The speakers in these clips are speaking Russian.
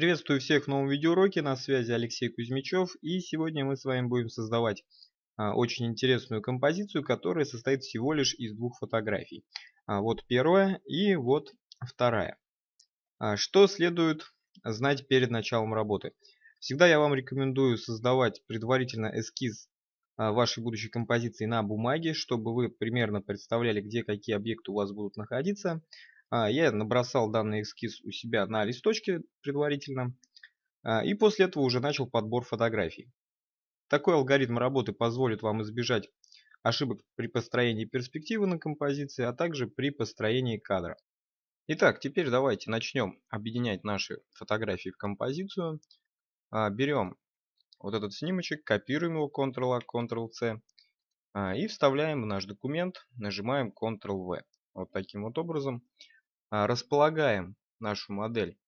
Приветствую всех в новом видеоуроке, на связи Алексей Кузьмичев и сегодня мы с вами будем создавать а, очень интересную композицию, которая состоит всего лишь из двух фотографий. А, вот первая и вот вторая. А, что следует знать перед началом работы? Всегда я вам рекомендую создавать предварительно эскиз а, вашей будущей композиции на бумаге, чтобы вы примерно представляли, где какие объекты у вас будут находиться. А, я набросал данный эскиз у себя на листочке предварительно. А, и после этого уже начал подбор фотографий. Такой алгоритм работы позволит вам избежать ошибок при построении перспективы на композиции, а также при построении кадра. Итак, теперь давайте начнем объединять наши фотографии в композицию. А, берем вот этот снимочек, копируем его Ctrl-A, Ctrl-C и вставляем в наш документ, нажимаем Ctrl-V. Вот таким вот образом. А, располагаем нашу модель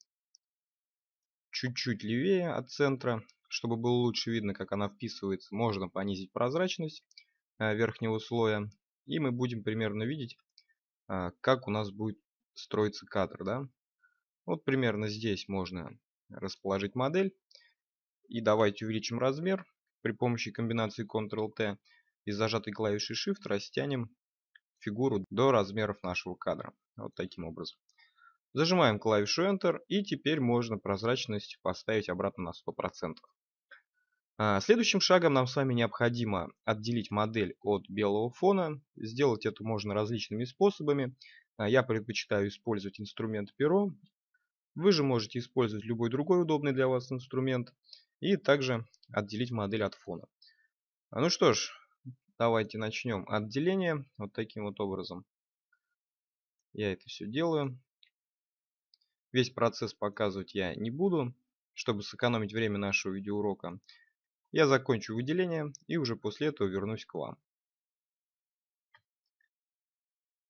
чуть-чуть левее от центра, чтобы было лучше видно, как она вписывается. Можно понизить прозрачность а, верхнего слоя, и мы будем примерно видеть, а, как у нас будет строиться кадр. Да? Вот примерно здесь можно расположить модель. И давайте увеличим размер при помощи комбинации Ctrl-T и зажатой клавишей Shift растянем фигуру до размеров нашего кадра. Вот таким образом. Зажимаем клавишу Enter и теперь можно прозрачность поставить обратно на 100%. А, следующим шагом нам с вами необходимо отделить модель от белого фона. Сделать это можно различными способами. А, я предпочитаю использовать инструмент перо. Вы же можете использовать любой другой удобный для вас инструмент. И также отделить модель от фона. А, ну что ж, давайте начнем отделение вот таким вот образом. Я это все делаю. Весь процесс показывать я не буду, чтобы сэкономить время нашего видеоурока. Я закончу выделение и уже после этого вернусь к вам.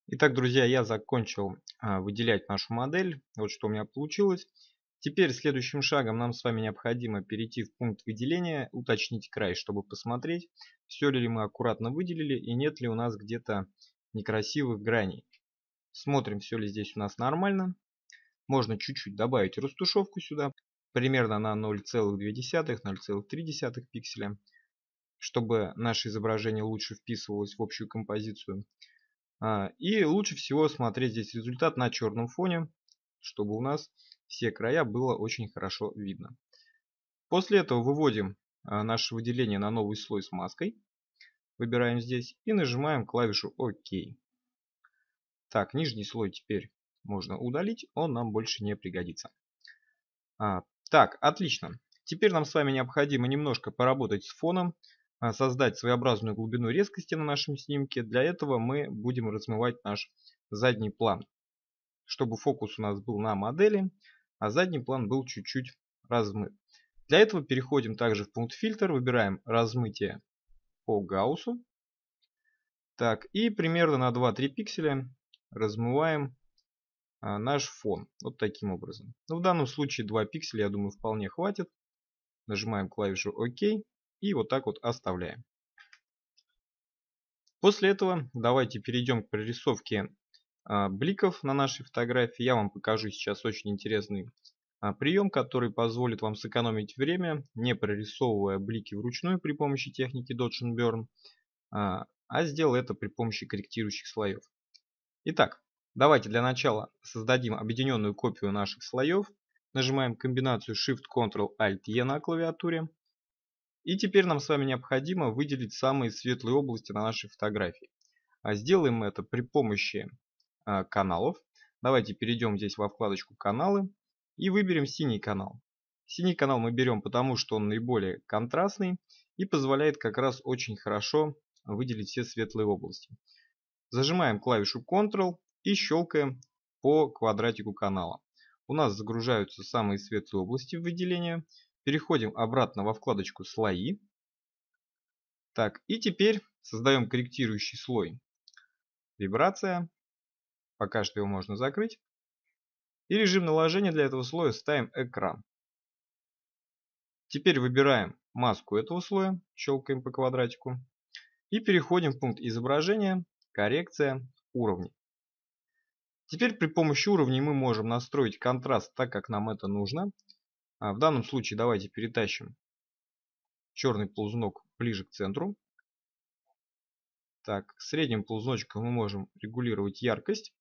Итак, друзья, я закончил а, выделять нашу модель. Вот что у меня получилось. Теперь следующим шагом нам с вами необходимо перейти в пункт выделения, уточнить край, чтобы посмотреть, все ли мы аккуратно выделили и нет ли у нас где-то некрасивых граней. Смотрим, все ли здесь у нас нормально. Можно чуть-чуть добавить растушевку сюда, примерно на 0,2-0,3 пикселя, чтобы наше изображение лучше вписывалось в общую композицию. А, и лучше всего смотреть здесь результат на черном фоне, чтобы у нас все края было очень хорошо видно. После этого выводим а, наше выделение на новый слой с маской. Выбираем здесь и нажимаем клавишу ОК. Так, нижний слой теперь можно удалить, он нам больше не пригодится. А, так, отлично. Теперь нам с вами необходимо немножко поработать с фоном, а, создать своеобразную глубину резкости на нашем снимке. Для этого мы будем размывать наш задний план, чтобы фокус у нас был на модели, а задний план был чуть-чуть размыт. Для этого переходим также в пункт фильтр, выбираем размытие по Гауссу. Так, и примерно на 2-3 пикселя размываем а, наш фон. Вот таким образом. Но ну, в данном случае 2 пикселя, я думаю, вполне хватит. Нажимаем клавишу ОК и вот так вот оставляем. После этого давайте перейдем к прорисовке а, бликов на нашей фотографии. Я вам покажу сейчас очень интересный а, прием, который позволит вам сэкономить время, не прорисовывая блики вручную при помощи техники Dodge Burn, а сделал это при помощи корректирующих слоев. Итак, давайте для начала создадим объединенную копию наших слоев. Нажимаем комбинацию Shift-Ctrl-Alt-E на клавиатуре. И теперь нам с вами необходимо выделить самые светлые области на нашей фотографии. А сделаем мы это при помощи а, каналов. Давайте перейдем здесь во вкладочку «Каналы» и выберем синий канал. Синий канал мы берем потому, что он наиболее контрастный и позволяет как раз очень хорошо выделить все светлые области. Зажимаем клавишу Ctrl и щелкаем по квадратику канала. У нас загружаются самые светлые области выделения. Переходим обратно во вкладочку «Слои». Так, и теперь создаем корректирующий слой. Вибрация. Пока что его можно закрыть. И режим наложения для этого слоя ставим «Экран». Теперь выбираем маску этого слоя, щелкаем по квадратику. И переходим в пункт изображения, коррекция, уровни. Теперь при помощи уровней мы можем настроить контраст так, как нам это нужно. А в данном случае давайте перетащим черный ползунок ближе к центру. Так, средним ползуночком мы можем регулировать яркость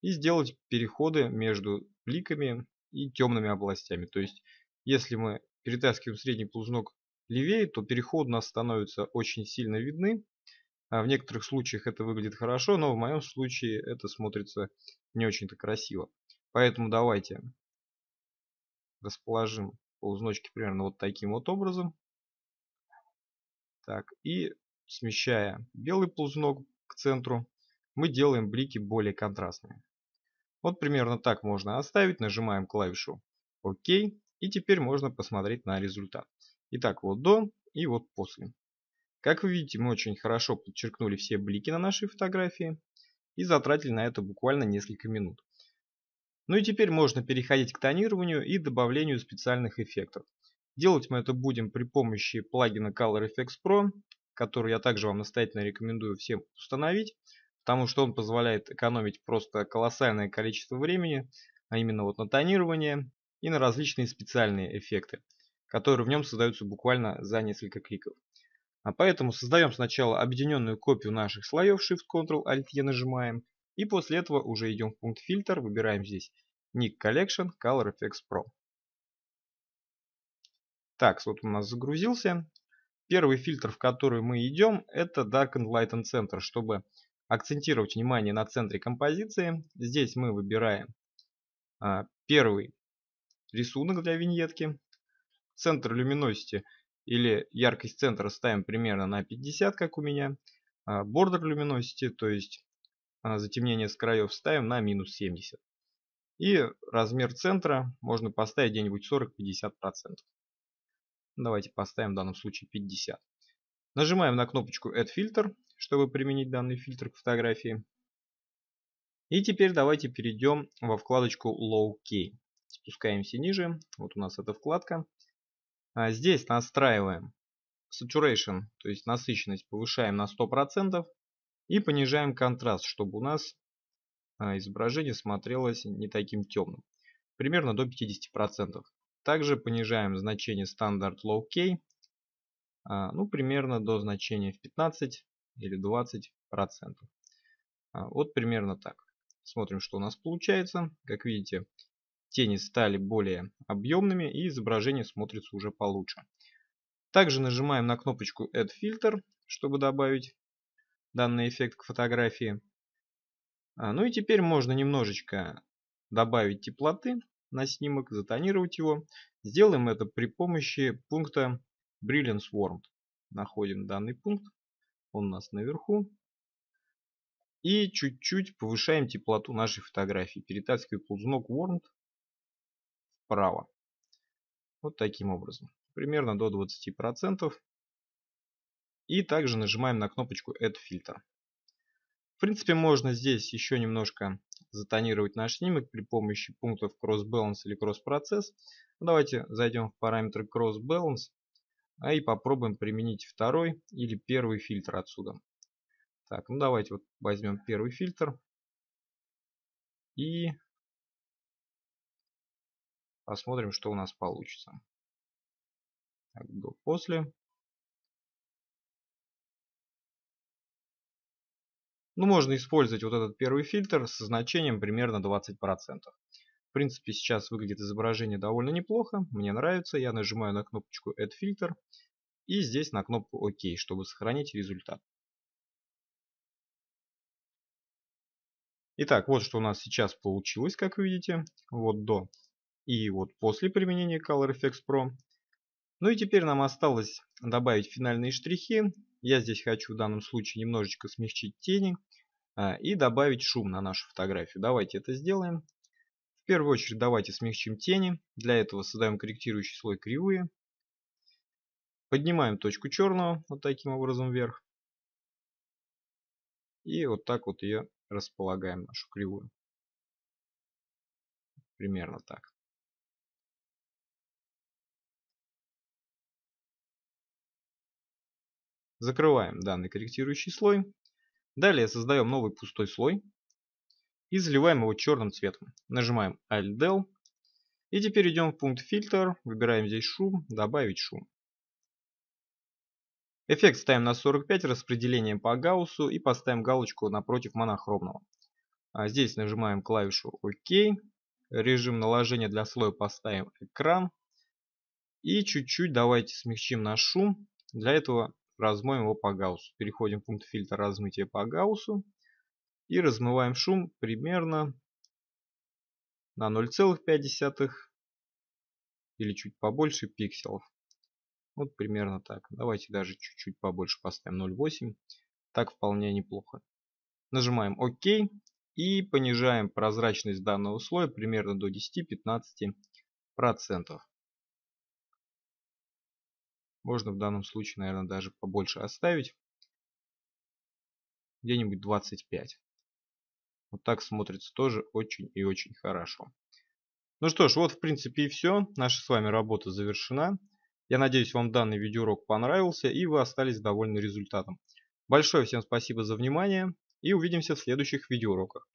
и сделать переходы между бликами и темными областями. То есть, если мы перетаскиваем средний ползунок левее, то переходы у нас становятся очень сильно видны. А в некоторых случаях это выглядит хорошо, но в моем случае это смотрится не очень-то красиво. Поэтому давайте расположим ползуночки примерно вот таким вот образом. Так, и смещая белый ползунок к центру, мы делаем блики более контрастными. Вот примерно так можно оставить, нажимаем клавишу ОК, и теперь можно посмотреть на результат. Итак, вот до и вот после. Как вы видите, мы очень хорошо подчеркнули все блики на нашей фотографии и затратили на это буквально несколько минут. Ну и теперь можно переходить к тонированию и добавлению специальных эффектов. Делать мы это будем при помощи плагина Color Efex Pro, который я также вам настоятельно рекомендую всем установить, потому что он позволяет экономить просто колоссальное количество времени, а именно вот на тонирование и на различные специальные эффекты, которые в нем создаются буквально за несколько кликов. А поэтому создаем сначала объединенную копию наших слоев Shift-Ctrl-Alt-E нажимаем, и после этого уже идем в пункт фильтр, выбираем здесь Nick Collection Color Effects Pro. Так, вот у нас загрузился. Первый фильтр, в который мы идем, это Darken Light and Center, чтобы акцентировать внимание на центре композиции. Здесь мы выбираем а, первый рисунок для виньетки. Центр люминосити или яркость центра ставим примерно на 50, как у меня. А, border luminosity, то есть а, затемнение с краев, ставим на минус 70. И размер центра можно поставить где-нибудь 40-50%. Давайте поставим в данном случае 50. Нажимаем на кнопочку Add Filter чтобы применить данный фильтр к фотографии. И теперь давайте перейдем во вкладочку Low Key. Спускаемся ниже. Вот у нас эта вкладка. А здесь настраиваем Saturation, то есть насыщенность повышаем на 100% и понижаем контраст, чтобы у нас а, изображение смотрелось не таким темным. Примерно до 50%. Также понижаем значение стандарт Low K, а, ну примерно до значения в 15 или 20 процентов. А, вот примерно так. Смотрим, что у нас получается. Как видите, тени стали более объемными и изображение смотрится уже получше. Также нажимаем на кнопочку Add Filter, чтобы добавить данный эффект к фотографии. А, ну и теперь можно немножечко добавить теплоты на снимок, затонировать его. Сделаем это при помощи пункта Brilliance Warmed. Находим данный пункт он у нас наверху. И чуть-чуть повышаем теплоту нашей фотографии. Перетаскиваю ползунок Warmed вправо. Вот таким образом. Примерно до 20%. И также нажимаем на кнопочку Add Filter. В принципе, можно здесь еще немножко затонировать наш снимок при помощи пунктов Cross Balance или Cross Process. Давайте зайдем в параметры Cross Balance а и попробуем применить второй или первый фильтр отсюда. Так, ну давайте вот возьмем первый фильтр. И посмотрим, что у нас получится. Так, до после. Ну, можно использовать вот этот первый фильтр со значением примерно 20%. В принципе, сейчас выглядит изображение довольно неплохо. Мне нравится. Я нажимаю на кнопочку Add Filter. И здесь на кнопку ОК, чтобы сохранить результат. Итак, вот что у нас сейчас получилось, как видите. Вот до и вот после применения Color Efex Pro. Ну и теперь нам осталось добавить финальные штрихи. Я здесь хочу в данном случае немножечко смягчить тени а, и добавить шум на нашу фотографию. Давайте это сделаем первую очередь давайте смягчим тени. Для этого создаем корректирующий слой кривые. Поднимаем точку черного вот таким образом вверх. И вот так вот ее располагаем, нашу кривую. Примерно так. Закрываем данный корректирующий слой. Далее создаем новый пустой слой и заливаем его черным цветом. Нажимаем Alt-Del И теперь идем в пункт фильтр, выбираем здесь шум, добавить шум. Эффект ставим на 45 распределением по Гауссу и поставим галочку напротив монохромного. А здесь нажимаем клавишу ОК. Режим наложения для слоя поставим экран. И чуть-чуть давайте смягчим наш шум. Для этого размоем его по Гауссу. Переходим в пункт фильтра размытия по Гауссу. И размываем шум примерно на 0,5 или чуть побольше пикселов. Вот примерно так. Давайте даже чуть-чуть побольше поставим 0,8. Так вполне неплохо. Нажимаем ОК и понижаем прозрачность данного слоя примерно до 10-15%. Можно в данном случае, наверное, даже побольше оставить. Где-нибудь 25. Вот так смотрится тоже очень и очень хорошо. Ну что ж, вот в принципе и все. Наша с вами работа завершена. Я надеюсь, вам данный видеоурок понравился и вы остались довольны результатом. Большое всем спасибо за внимание и увидимся в следующих видеоуроках.